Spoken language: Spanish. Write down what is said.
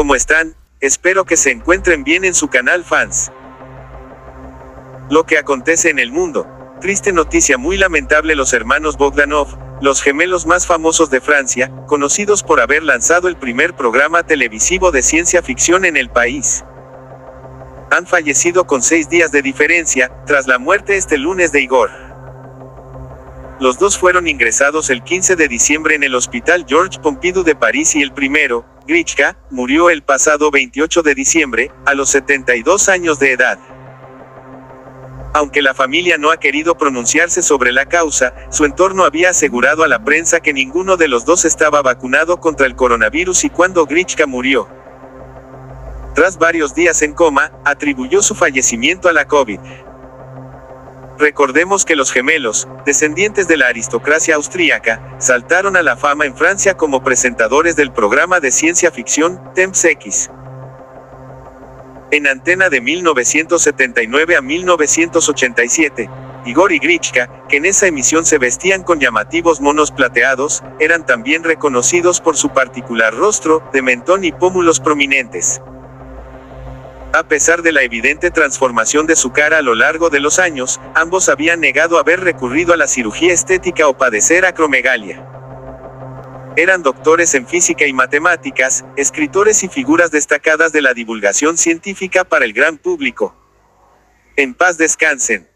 ¿Cómo están? Espero que se encuentren bien en su canal fans. Lo que acontece en el mundo. Triste noticia muy lamentable los hermanos Bogdanov, los gemelos más famosos de Francia, conocidos por haber lanzado el primer programa televisivo de ciencia ficción en el país. Han fallecido con seis días de diferencia, tras la muerte este lunes de Igor. Los dos fueron ingresados el 15 de diciembre en el Hospital Georges Pompidou de París y el primero, Grichka, murió el pasado 28 de diciembre, a los 72 años de edad. Aunque la familia no ha querido pronunciarse sobre la causa, su entorno había asegurado a la prensa que ninguno de los dos estaba vacunado contra el coronavirus y cuando Grichka murió. Tras varios días en coma, atribuyó su fallecimiento a la COVID. Recordemos que los gemelos, descendientes de la aristocracia austríaca, saltaron a la fama en Francia como presentadores del programa de ciencia ficción, Temps X. En antena de 1979 a 1987, Igor y Grichka, que en esa emisión se vestían con llamativos monos plateados, eran también reconocidos por su particular rostro, de mentón y pómulos prominentes. A pesar de la evidente transformación de su cara a lo largo de los años, ambos habían negado haber recurrido a la cirugía estética o padecer acromegalia. Eran doctores en física y matemáticas, escritores y figuras destacadas de la divulgación científica para el gran público. En paz descansen.